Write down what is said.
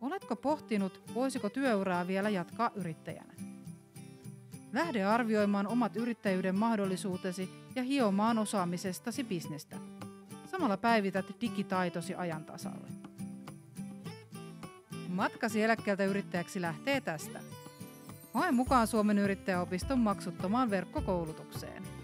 Oletko pohtinut, voisiko työuraa vielä jatkaa yrittäjänä? Lähde arvioimaan omat yrittäjyyden mahdollisuutesi ja hiomaan osaamisestasi bisnestä. Samalla päivität digitaitosi ajan tasalle. Matkasi eläkkeeltä yrittäjäksi lähtee tästä. Hae mukaan Suomen yrittäjäopiston maksuttomaan verkkokoulutukseen.